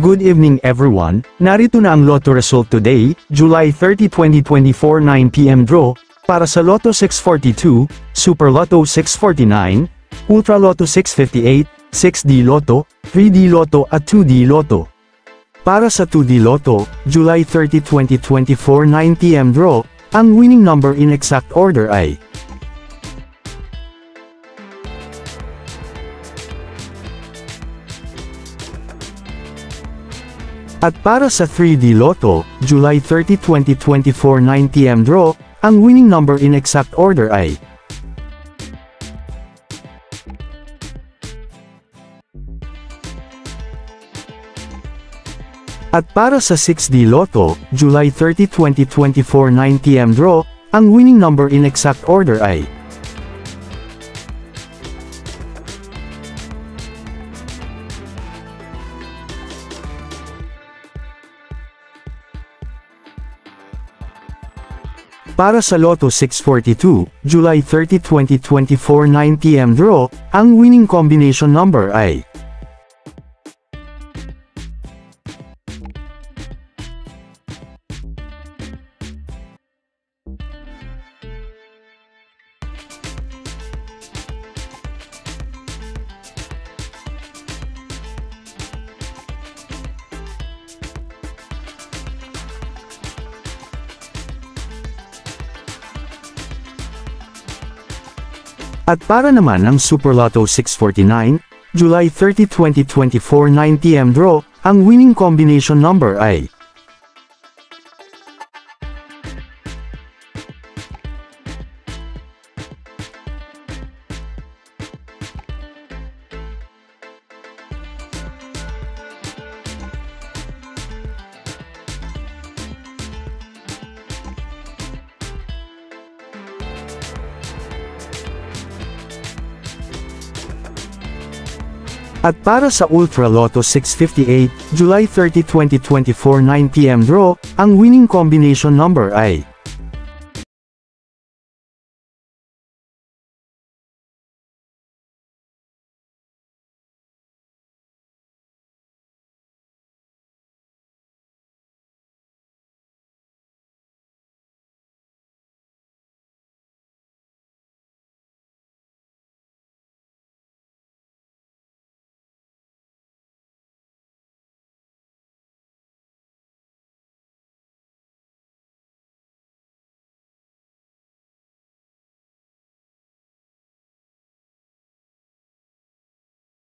Good evening everyone, narito na ang Lotto result today, July 30, 2024 9pm draw, para sa Lotto 642, Super Lotto 649, Ultra Lotto 658, 6D Lotto, 3D Lotto at 2D Lotto. Para sa 2D Lotto, July 30, 2024 9pm draw, ang winning number in exact order ay At para sa 3D Lotto, July 30, 2024 9pm draw, ang winning number in exact order ay At para sa 6D Lotto, July 30, 2024 9pm draw, ang winning number in exact order ay Para sa Lotto 642, July 30, 2024 9pm draw, ang winning combination number ay At para naman ang Super Lotto 649, July 30, 2024 9pm draw, ang winning combination number ay At para sa Ultra Lotto 658, July 30, 2024 9pm draw, ang winning combination number ay